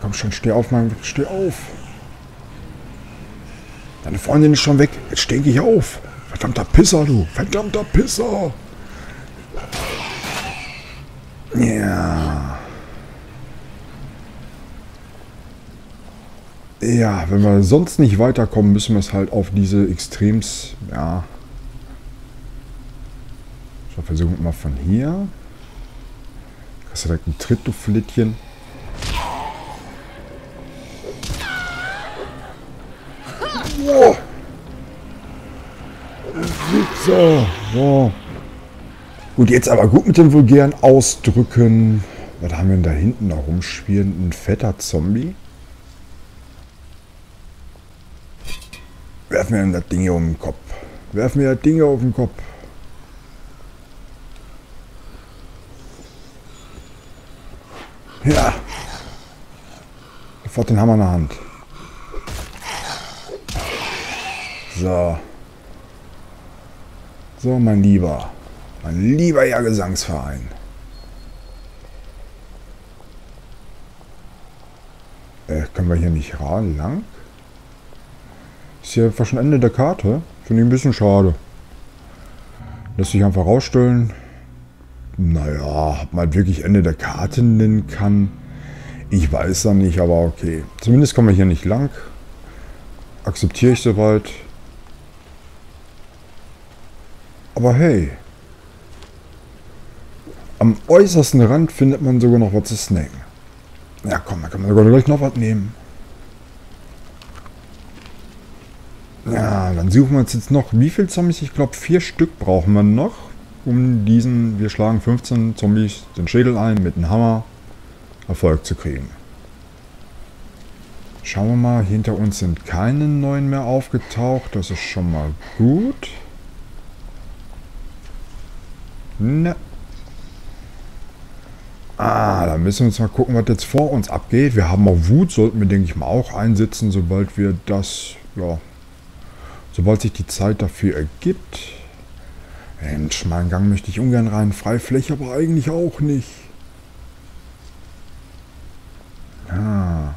Komm schon, steh auf, Mann, steh auf. Deine Freundin ist schon weg. Jetzt steh ich auf. Verdammter Pisser, du. Verdammter Pisser. Ja. Ja, wenn wir sonst nicht weiterkommen, müssen wir es halt auf diese Extrems, ja. So, versuchen wir mal von hier. Hast du direkt einen Tritt, du Flittchen. Wow. So, so. Gut, jetzt aber gut mit den vulgären Ausdrücken. Was haben wir denn da hinten noch rumspielen? Ein fetter Zombie? Werfen wir das Ding hier um den Kopf. Werfen wir das Ding hier auf den Kopf. Ja. Sofort den Hammer in der Hand. So. So, mein Lieber. Mein lieber ja Gesangsverein. Äh, können wir hier nicht ran lang? Ist hier einfach schon Ende der Karte. Finde ich ein bisschen schade. Lässt sich einfach rausstellen. Naja, ob man wirklich Ende der Karte nennen kann. Ich weiß dann nicht, aber okay. Zumindest kommen wir hier nicht lang. Akzeptiere ich soweit. Aber hey. Am äußersten Rand findet man sogar noch was zu snacken. Ja komm, da kann man sogar gleich noch was nehmen. Ja, dann suchen wir uns jetzt noch, wie viele Zombies? Ich glaube, vier Stück brauchen wir noch, um diesen, wir schlagen 15 Zombies den Schädel ein mit einem Hammer, Erfolg zu kriegen. Schauen wir mal, hinter uns sind keine neuen mehr aufgetaucht, das ist schon mal gut. Ne. Ah, da müssen wir uns mal gucken, was jetzt vor uns abgeht. Wir haben auch Wut, sollten wir, denke ich mal, auch einsetzen, sobald wir das, ja, sobald sich die Zeit dafür ergibt. In schmalen Gang möchte ich ungern rein, Freifläche aber eigentlich auch nicht. Ah.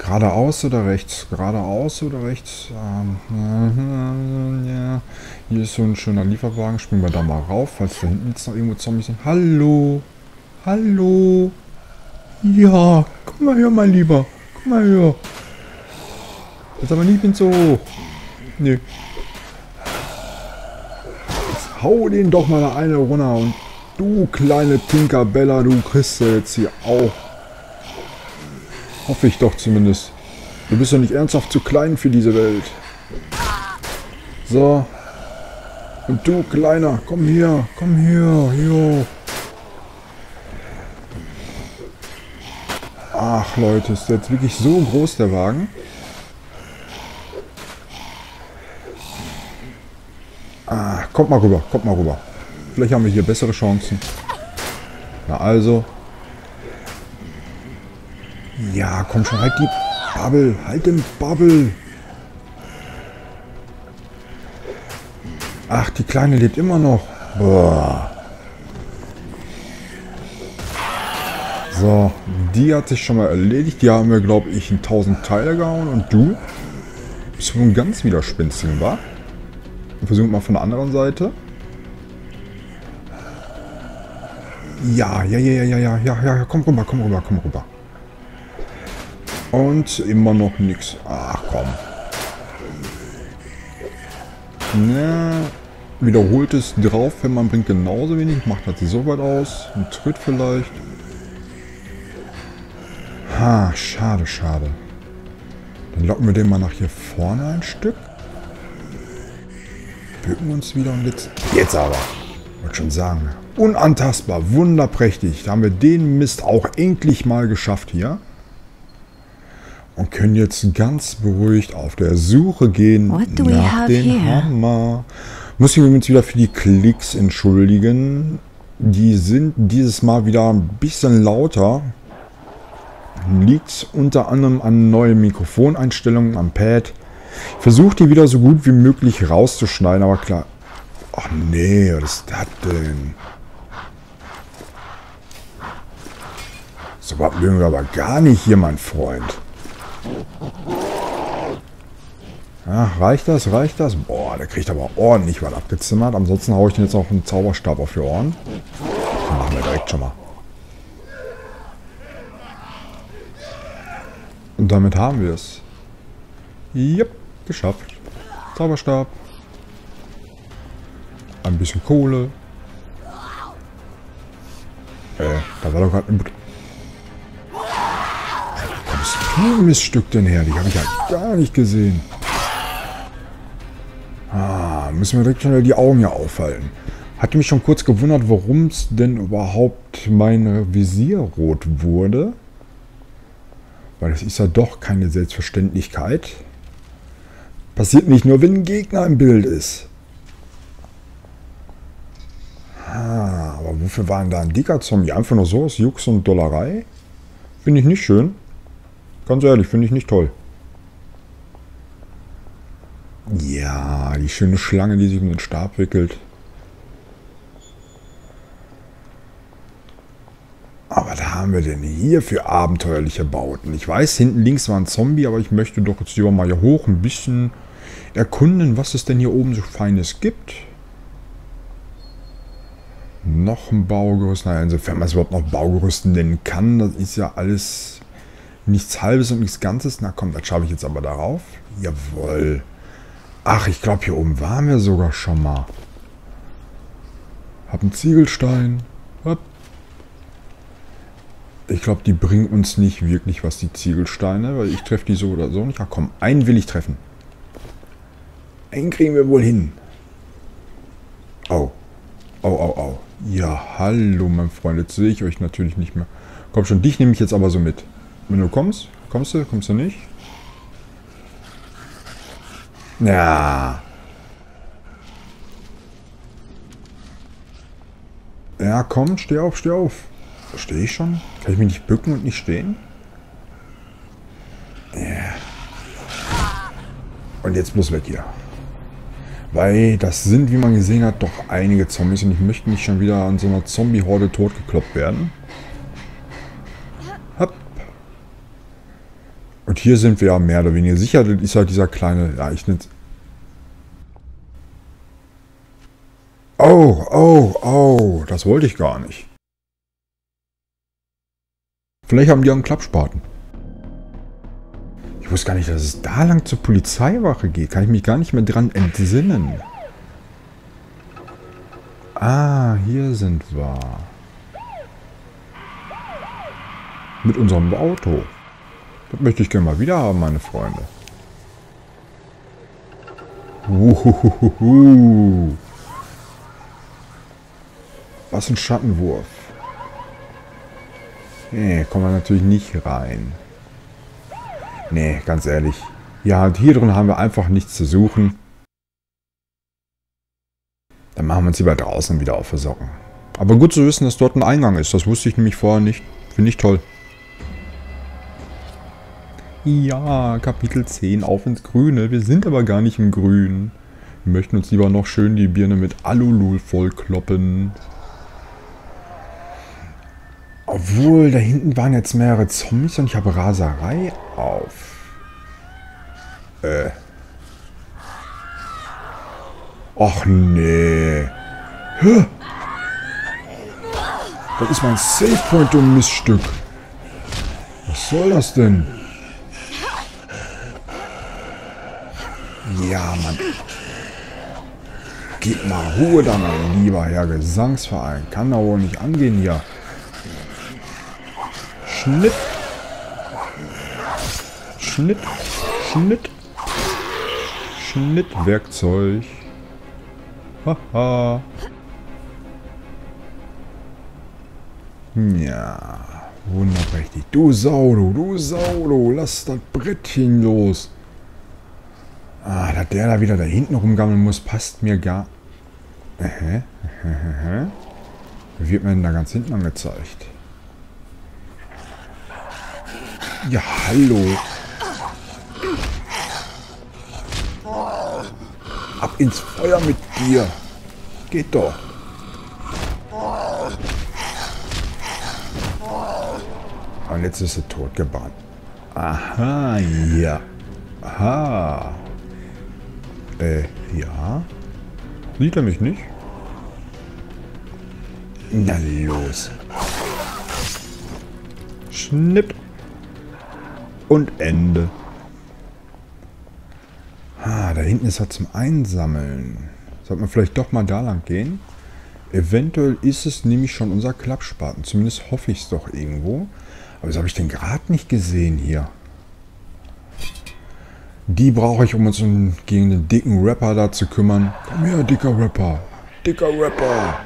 Geradeaus oder rechts? Geradeaus oder rechts? Ähm, ja. Hier ist so ein schöner Lieferwagen. Springen wir da mal rauf, falls da hinten jetzt noch irgendwo Zombies sind. Hallo? Hallo? Ja, komm mal her, mein Lieber. Komm mal her. Jetzt aber nicht bin so hoch. Nee. Jetzt hau den doch mal eine runter und du kleine Tinkerbella, du kriegst jetzt hier auch Hoffe ich doch zumindest. Du bist doch nicht ernsthaft zu klein für diese Welt. So. Und du, Kleiner, komm hier, komm hier, jo. Ach, Leute, ist jetzt wirklich so groß, der Wagen? Ah, kommt mal rüber, kommt mal rüber. Vielleicht haben wir hier bessere Chancen. Na also, ja, komm schon, halt die Bubble. Halt den Bubble. Ach, die Kleine lebt immer noch. Boah. So, die hat sich schon mal erledigt. Die haben wir, glaube ich, in tausend Teile gehauen. Und du? Bist nun ganz widerspinstig, wa? Wir versuchen mal von der anderen Seite. Ja, ja, ja, ja, ja, ja, ja, komm rüber, komm rüber, komm rüber. Und immer noch nichts. Ach komm. Na, wiederholtes drauf, wenn man bringt genauso wenig. Macht sie so weit aus. Ein Tritt vielleicht. Ha, schade, schade. Dann locken wir den mal nach hier vorne ein Stück. Bücken uns wieder und jetzt... Jetzt aber. Wollte schon sagen. Unantastbar, wunderprächtig. Da haben wir den Mist auch endlich mal geschafft hier und können jetzt ganz beruhigt auf der Suche gehen nach dem Hammer. Muss ich übrigens wieder für die Klicks entschuldigen. Die sind dieses Mal wieder ein bisschen lauter. Liegt unter anderem an neuen Mikrofoneinstellungen am Pad. Ich versuche die wieder so gut wie möglich rauszuschneiden, aber klar. Ach nee, was ist das denn? So was mögen wir aber gar nicht hier, mein Freund. Ach, reicht das? Reicht das? Boah, der kriegt aber ordentlich was abgezimmert. Ansonsten haue ich den jetzt auch einen Zauberstab auf die Ohren. Den machen wir direkt schon mal. Und damit haben wir es. Yep, geschafft. Zauberstab. Ein bisschen Kohle. Äh, da war doch gerade ein... Wo ist ein Miststück denn her? Die habe ich ja gar nicht gesehen. Müssen wir direkt schnell die Augen hier aufhalten. Hatte mich schon kurz gewundert, warum es denn überhaupt mein Visier rot wurde. Weil das ist ja doch keine Selbstverständlichkeit. Passiert nicht nur, wenn ein Gegner im Bild ist. Ah, aber wofür war denn da ein dicker Zombie? Einfach nur so aus Jux und Dollerei? Finde ich nicht schön. Ganz ehrlich, finde ich nicht toll. Ja, die schöne Schlange, die sich um den Stab wickelt. Aber da haben wir denn hier für abenteuerliche Bauten? Ich weiß, hinten links war ein Zombie, aber ich möchte doch jetzt lieber mal hier hoch ein bisschen erkunden, was es denn hier oben so Feines gibt. Noch ein Baugerüst. Naja, insofern man es überhaupt noch Baugerüst nennen kann, das ist ja alles nichts Halbes und nichts Ganzes. Na komm, das schaffe ich jetzt aber darauf. Jawohl. Ach, ich glaube, hier oben waren wir sogar schon mal. Hab einen Ziegelstein. Hopp. Ich glaube, die bringen uns nicht wirklich was, die Ziegelsteine, weil ich treffe die so oder so nicht. Ach komm, einen will ich treffen. Einen kriegen wir wohl hin. Oh. Oh, oh, oh. Ja, hallo, mein Freund. Jetzt sehe ich euch natürlich nicht mehr. Komm schon, dich nehme ich jetzt aber so mit. Wenn du kommst, kommst du, kommst du nicht? Ja. Ja, komm, steh auf, steh auf. Stehe ich schon? Kann ich mich nicht bücken und nicht stehen? Ja. Und jetzt bloß weg hier. Weil das sind, wie man gesehen hat, doch einige Zombies und ich möchte nicht schon wieder an so einer Zombie-Horde totgekloppt werden. Und hier sind wir ja mehr oder weniger sicher. Das ist halt dieser kleine, ja, ich nenne Oh, oh, oh, das wollte ich gar nicht. Vielleicht haben die einen Klappspaten. Ich wusste gar nicht, dass es da lang zur Polizeiwache geht. Kann ich mich gar nicht mehr dran entsinnen. Ah, hier sind wir. Mit unserem Auto. Das möchte ich gerne mal wieder haben, meine Freunde. Uhuhuhu. Was ein Schattenwurf. Nee, kommen wir natürlich nicht rein. Nee, ganz ehrlich. Ja, hier drin haben wir einfach nichts zu suchen. Dann machen wir uns lieber draußen wieder auf Versocken. Aber gut zu wissen, dass dort ein Eingang ist. Das wusste ich nämlich vorher nicht. Finde ich toll. Ja, Kapitel 10, auf ins Grüne. Wir sind aber gar nicht im Grün. Wir möchten uns lieber noch schön die Birne mit Alulul vollkloppen. Obwohl, da hinten waren jetzt mehrere Zombies und ich habe Raserei auf. Äh. Och nee. Hä? Das ist mein Save Point, du Miststück. Was soll das denn? Ja, Mann. Gib mal Ruhe da, mein lieber Herr Gesangsverein. Kann da wohl nicht angehen hier. Schnitt. Schnitt. Schnitt. Schnittwerkzeug. Haha. Ja, wunderprächtig. Du Saudo, du Saudo, lass das Brettchen los. Ah, dass der da wieder da hinten rumgammeln muss, passt mir gar... Äh, äh, Wie wird mir denn da ganz hinten angezeigt? Ja, hallo. Ab ins Feuer mit dir. Geht doch. Und jetzt ist sie tot gebrannt. Aha, ja. Aha. Äh, ja. Sieht er mich nicht? Na los. Schnipp. Und Ende. Ah, da hinten ist er zum Einsammeln. Sollte man vielleicht doch mal da lang gehen? Eventuell ist es nämlich schon unser Klappspaten. Zumindest hoffe ich es doch irgendwo. Aber das habe ich denn gerade nicht gesehen hier. Die brauche ich, um uns gegen den dicken Rapper da zu kümmern. Komm her, dicker Rapper. Dicker Rapper.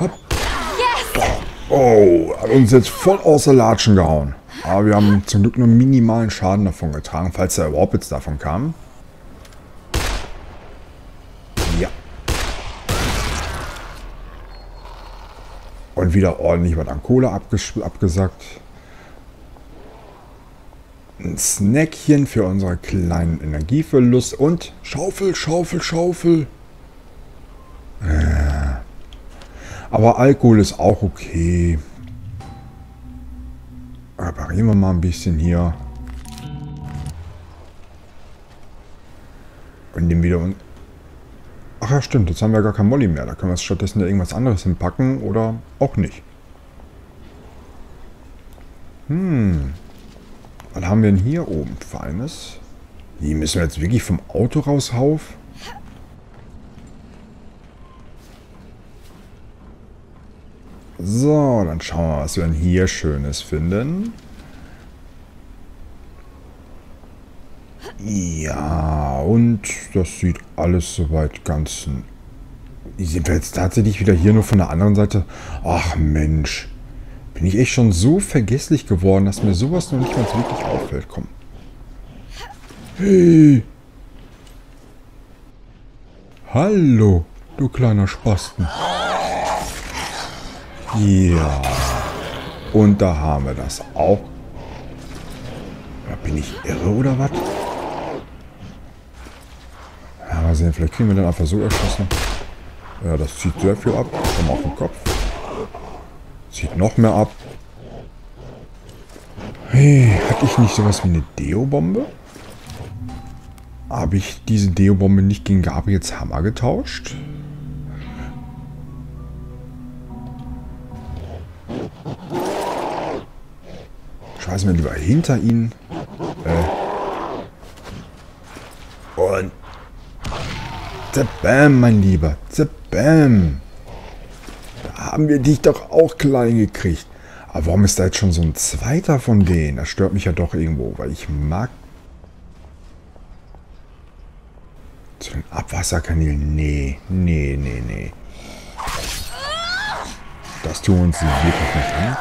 Hopp. Yes. Oh, hat uns jetzt voll außer Latschen gehauen. Aber wir haben zum Glück nur minimalen Schaden davon getragen, falls er überhaupt jetzt davon kam. Ja. Und wieder ordentlich was an Kohle abges abgesackt. Ein Snackchen für unsere kleinen Energieverlust und Schaufel, Schaufel, Schaufel. Äh. Aber Alkohol ist auch okay. Reparieren wir mal ein bisschen hier. Und nehmen wieder... Ach ja, stimmt. Jetzt haben wir gar kein Molly mehr. Da können wir stattdessen irgendwas anderes hinpacken oder auch nicht. Hm. Was haben wir denn hier oben Feines? Die müssen wir jetzt wirklich vom Auto raus rauf? So, dann schauen wir mal, was wir denn hier Schönes finden. Ja, und das sieht alles soweit ganz... Sind wir jetzt tatsächlich wieder hier nur von der anderen Seite? Ach Mensch. Bin ich echt schon so vergesslich geworden, dass mir sowas noch nicht mal wirklich auffällt. Komm. Hey. Hallo, du kleiner Spasten. Ja. Und da haben wir das auch. Bin ich irre oder was? Ja, mal sehen, vielleicht kriegen wir den einfach so erschossen. Ja, das zieht sehr viel ab. Komm auf den Kopf. Zieht noch mehr ab. Hey, hatte ich nicht sowas wie eine Deo-Bombe? Habe ich diese Deo-Bombe nicht gegen Gabriels Hammer getauscht? Schmeißen wir lieber hinter ihn. Äh. Und... Bam, mein Lieber. Bam haben wir dich doch auch klein gekriegt. Aber warum ist da jetzt schon so ein zweiter von denen? Das stört mich ja doch irgendwo, weil ich mag... Zu den Abwasserkanälen? Nee, nee, nee, nee. Das tun wir uns wirklich nicht an.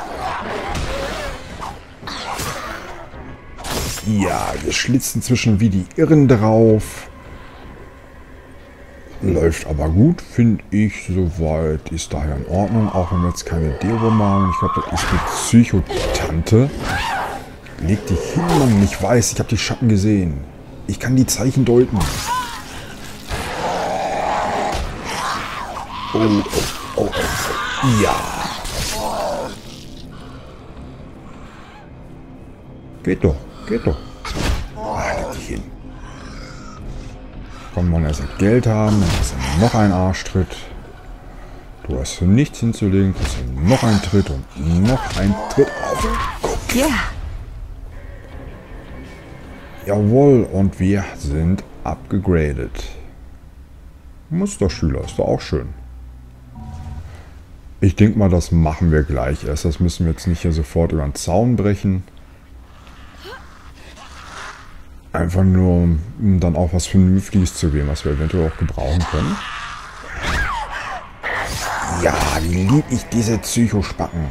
Ja, wir schlitzen zwischen wie die Irren drauf. Läuft aber gut, finde ich. Soweit ist daher in Ordnung. Auch wenn wir jetzt keine Deo haben. Ich glaube, das ist die Psychotante. Leg dich hin, Mann. Ich weiß, ich habe die Schatten gesehen. Ich kann die Zeichen deuten. Oh, oh, oh, oh. Ja. Geht doch, geht doch. Komm, wollen erst Geld haben, dann hast du noch einen Arschtritt. Du hast nichts hinzulegen, kriegst du noch einen Tritt und noch einen Tritt auf. Guck. Yeah. Jawohl, und wir sind abgegradet. Musterschüler, ist doch auch schön. Ich denke mal, das machen wir gleich erst. Das müssen wir jetzt nicht hier sofort über den Zaun brechen. Einfach nur, um dann auch was Vernünftiges zu geben, was wir eventuell auch gebrauchen können. Ja, wie lieb ich diese Psychospacken.